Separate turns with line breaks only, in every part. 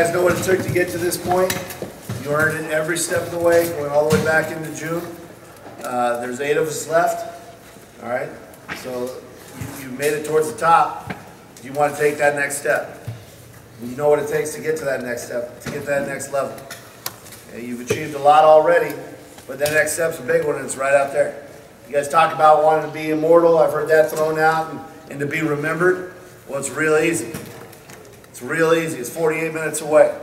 Guys know what it took to get to this point? You earned it every step of the way, going all the way back into June. Uh, there's eight of us left, all right? So you, you made it towards the top. Do You want to take that next step. You know what it takes to get to that next step, to get to that next level. You've achieved a lot already, but that next step's a big one, and it's right out there. You guys talk about wanting to be immortal. I've heard that thrown out, and, and to be remembered. Well, it's real easy. It's real easy. It's 48 minutes away.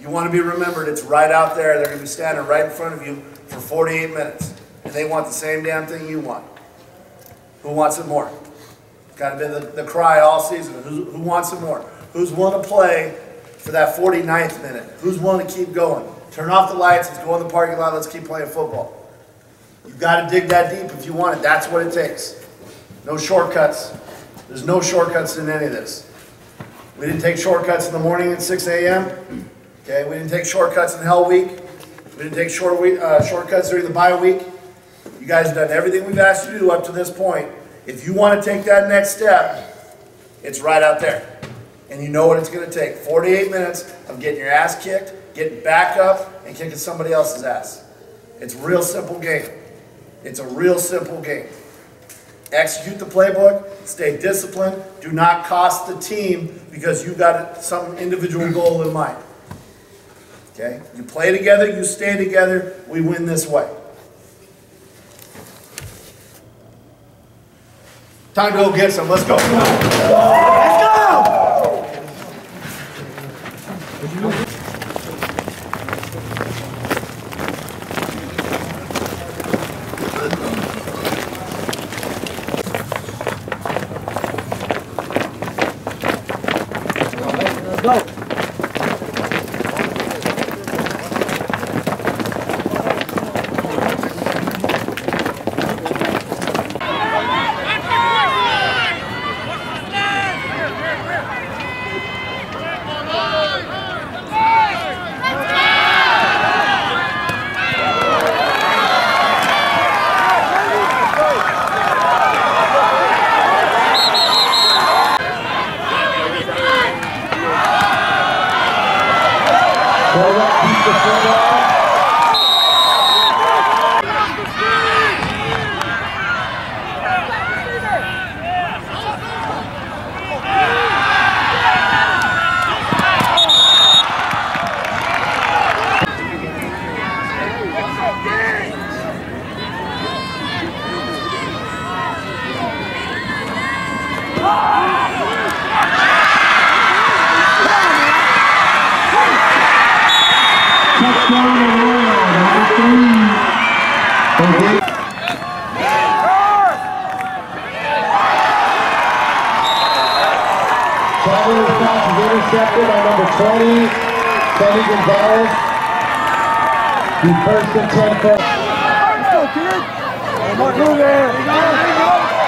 You want to be remembered, it's right out there. They're going to be standing right in front of you for 48 minutes. And they want the same damn thing you want. Who wants it more? It's kind of been the, the cry all season. Who, who wants it more? Who's willing to play for that 49th minute? Who's willing to keep going? Turn off the lights. Let's go in the parking lot. Let's keep playing football. You've got to dig that deep if you want it. That's what it takes. No shortcuts. There's no shortcuts in any of this. We didn't take shortcuts in the morning at 6 a.m. Okay, we didn't take shortcuts in Hell Week. We didn't take short week, uh, shortcuts during the bye week. You guys have done everything we've asked you to do up to this point. If you want to take that next step, it's right out there. And you know what it's going to take. 48 minutes of getting your ass kicked, getting back up, and kicking somebody else's ass. It's a real simple game. It's a real simple game. Execute the playbook, stay disciplined, do not cost the team because you've got some individual goal in mind. Okay? You play together, you stay together, we win this way. Time to go get some. Let's go.
Quarterback keeps the football. Touchdown Arroyo, number three. Okay. Traveling pass is intercepted by number 20, Kenny Gonzalez. The first and 10 for
They called it. Gabriel! He's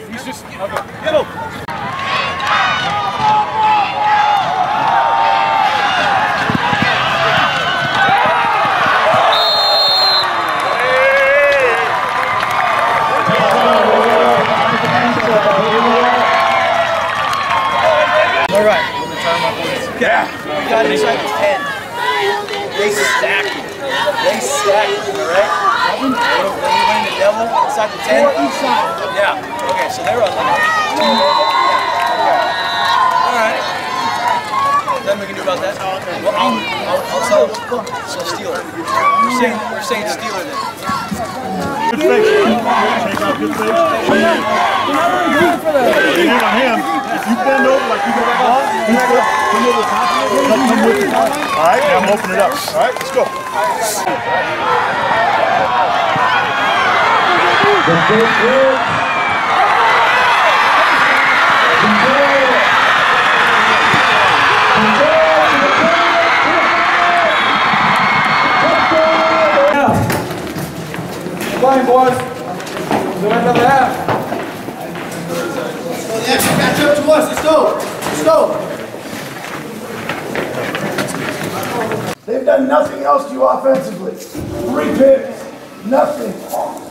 just. Okay. Gabriel!
All right. Yeah. We got inside the 10. They stacked it. They stacked it, all right? When when you win the devil inside the 10? Yeah. Okay, so they were on like Okay. All right. Nothing we can do about that? Well, I'll, I'll, I'll tell them. So Steeler. We're saying, we're saying Steeler then.
Good fake. Take out good fake. Lean in on him. If you bend over like you go back on, you flip, come over the top of it, come, come with it. All right, now I'm gonna open it up. All right, let's go.
Boys.
Up to us, let's go, let's go. They've done nothing else to you offensively. Three picks, nothing.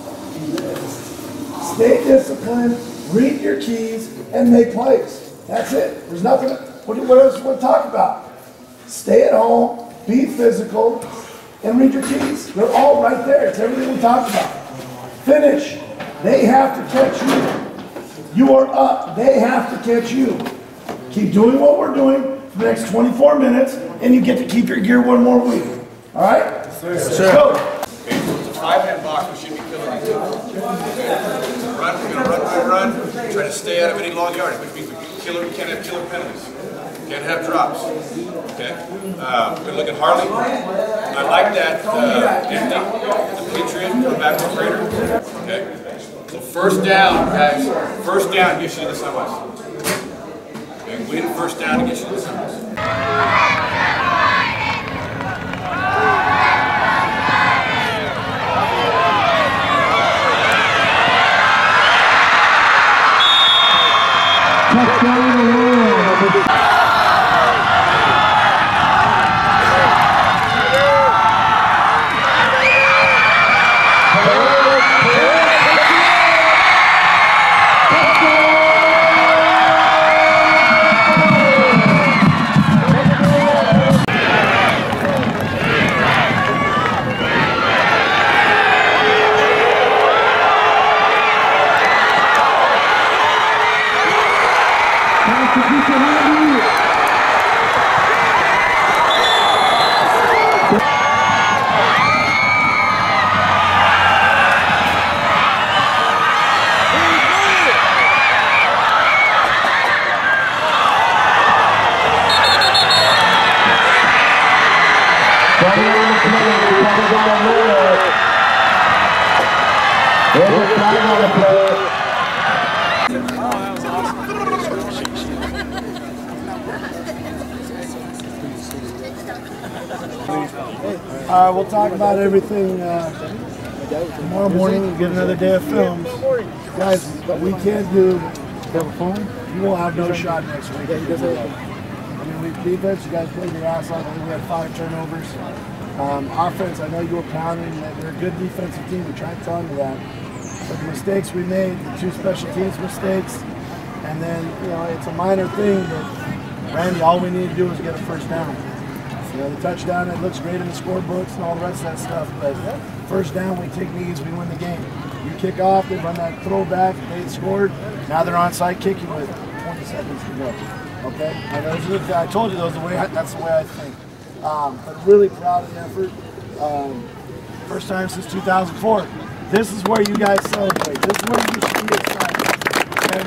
Stay disciplined, read your keys, and make plays. That's it. There's nothing, what, what else you want to talk about? Stay at home, be physical, and read your keys. They're all right there. It's everything we talked about. Finish. They have to catch you. You are up. They have to catch you. Keep doing what we're doing for the next 24 minutes, and you get to keep your gear one more week. All right? Let's go.
Five-man box, we should be killing it. We're gonna run, run, run, try to stay out of any long yardage, which means we killer, can't have killer penalties. Can't have drops, okay? Uh, we're gonna look at Harley. I like that, uh, empty, the Patriot, come back to Prater, okay? So first down, guys, first down gets you to the semis. Okay, win first down to get you to the semis.
Running on the play, comes out of Miller. There's a flag on the play.
Uh, we'll talk about everything uh, tomorrow morning. We'll get another day of films. Guys, we can't do, you will have no shot next week. Defense, you guys played your ass off. I think we had five turnovers. Um, offense, I know you were pounding. That they're a good defensive team. We tried to tell them that. But the mistakes we made, the two special teams mistakes, and then, you know, it's a minor thing, but Randy, all we need to do is get a first down. You know, the touchdown, it looks great in the scorebooks and all the rest of that stuff, but first down, we take knees, we win the game. You kick off, they run that throwback, they scored, now they're onside kicking with 20 seconds to go. Okay? And those are the, I told you those the way I, that's the way I think. Um, but really proud of the effort. Um, first time since 2004. This is where you guys celebrate. This is where you should be excited. Okay?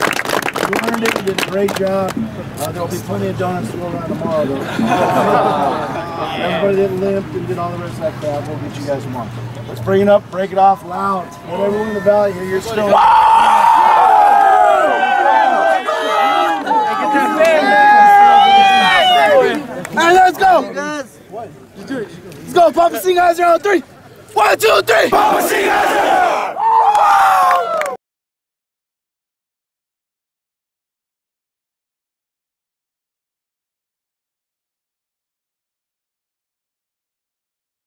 You earned it. You did a great job. Uh, there'll be plenty of donuts to go around tomorrow, though. Everybody that limped and did all the rest of that crap, we'll get you guys tomorrow. Let's bring it up, break it off loud. Let everyone in the valley hear your story.
Let's go. You guys. What? Let's go. Papa Singh Eyes around three. One, two, three. Papa Singh Eyes around.